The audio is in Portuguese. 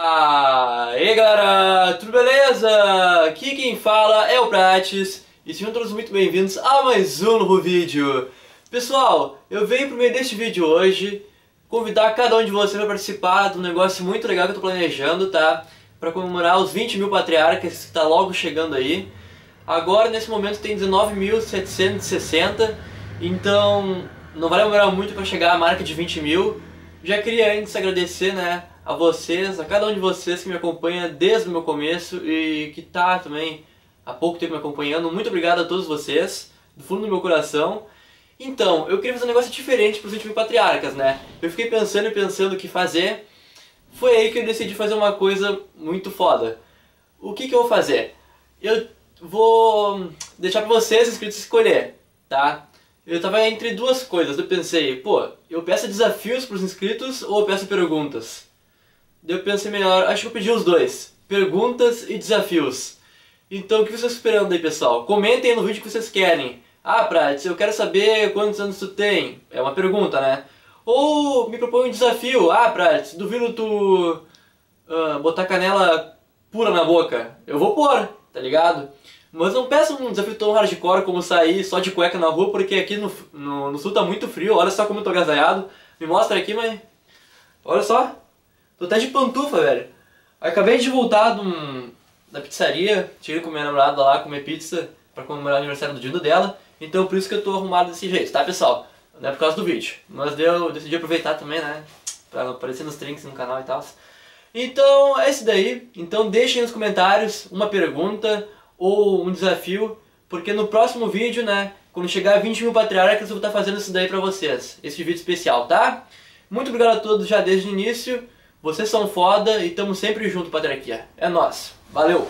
Aí galera, tudo beleza? Aqui quem fala é o Prates e sejam todos muito bem-vindos a mais um novo vídeo. Pessoal, eu venho pro meio deste vídeo hoje convidar cada um de vocês para participar de um negócio muito legal que eu tô planejando, tá? Para comemorar os 20 mil patriarcas que está logo chegando aí. Agora, nesse momento, tem 19.760, então não vai demorar muito para chegar à marca de 20 mil. Já queria antes agradecer, né, a vocês, a cada um de vocês que me acompanha desde o meu começo e que tá também há pouco tempo me acompanhando. Muito obrigado a todos vocês, do fundo do meu coração. Então, eu queria fazer um negócio diferente para os 20 mil patriarcas, né? Eu fiquei pensando e pensando o que fazer. Foi aí que eu decidi fazer uma coisa muito foda. O que, que eu vou fazer? Eu vou deixar para vocês, inscritos, escolher, tá? Eu tava entre duas coisas. Eu pensei, pô, eu peço desafios para os inscritos ou eu peço perguntas? Eu pensei melhor, acho que eu pedi os dois. Perguntas e desafios. Então o que vocês estão esperando aí, pessoal? Comentem no vídeo que vocês querem. Ah, Prates, eu quero saber quantos anos tu tem. É uma pergunta, né? Ou me propõe um desafio. Ah, Prates, duvido tu uh, botar canela pura na boca. Eu vou pôr, tá ligado? Mas não peça um desafio tão hardcore como sair só de cueca na rua, porque aqui no, no, no sul tá muito frio. Olha só como eu tô agasalhado. Me mostra aqui, mãe. Olha só. Tô até de pantufa, velho. Acabei de voltar de um, da pizzaria, tirei com minha namorada lá comer pizza pra comemorar o aniversário do dia dela. Então por isso que eu tô arrumado desse jeito, tá pessoal? Não é por causa do vídeo. Mas deu, decidi aproveitar também, né? Pra aparecer nos trinks no canal e tal. Então é isso daí. Então deixem nos comentários uma pergunta ou um desafio. Porque no próximo vídeo, né? Quando chegar a 20 mil patriarcas, eu vou estar fazendo isso daí pra vocês. Esse vídeo especial, tá? Muito obrigado a todos já desde o início. Vocês são foda e estamos sempre junto, patriarquia. É nós. Valeu!